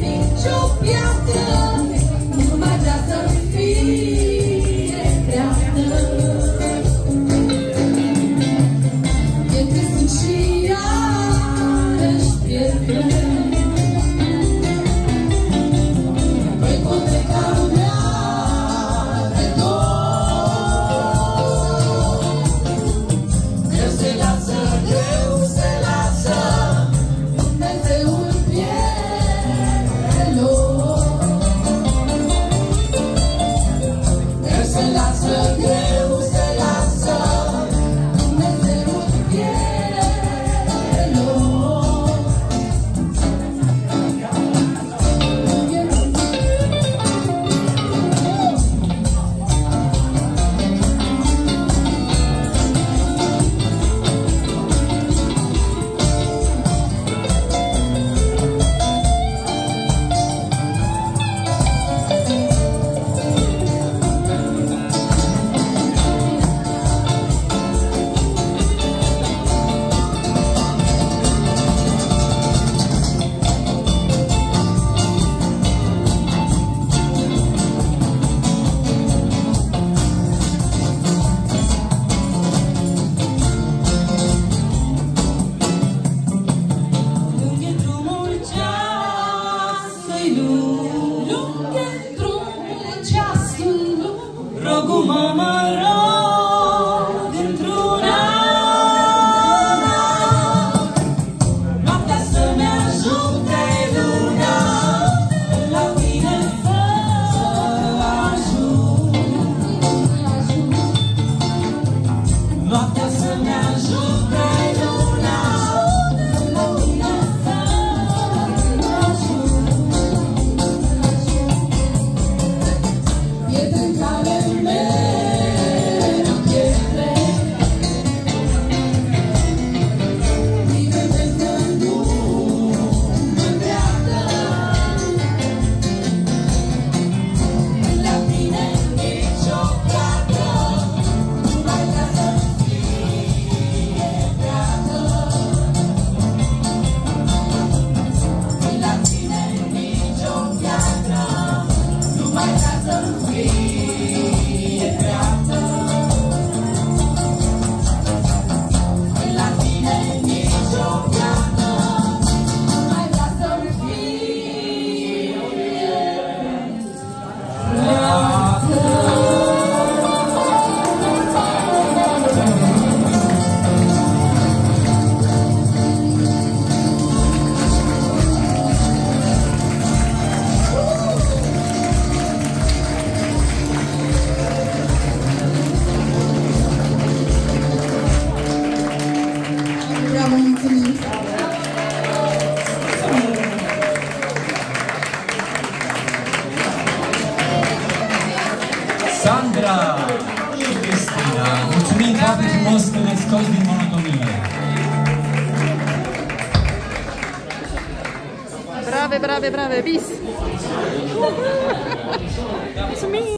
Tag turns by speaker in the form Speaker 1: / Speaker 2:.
Speaker 1: Mình. Muhammad Că ne scos din monotonie.
Speaker 2: Brave, brave, brave, bis!